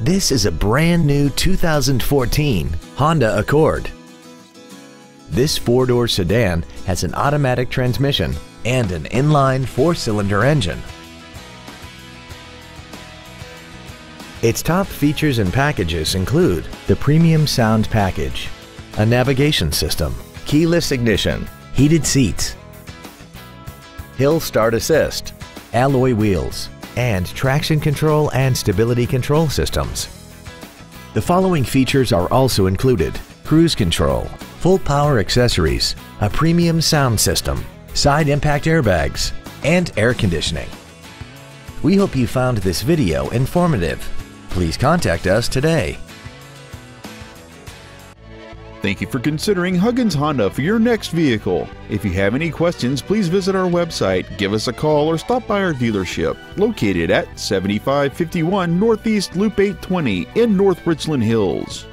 This is a brand new 2014 Honda Accord. This four-door sedan has an automatic transmission and an inline four-cylinder engine. Its top features and packages include the premium sound package, a navigation system, keyless ignition, heated seats, hill start assist, alloy wheels, and traction control and stability control systems. The following features are also included cruise control, full power accessories, a premium sound system, side impact airbags, and air conditioning. We hope you found this video informative. Please contact us today. Thank you for considering Huggins Honda for your next vehicle. If you have any questions, please visit our website, give us a call, or stop by our dealership located at 7551 Northeast Loop 820 in North Richland Hills.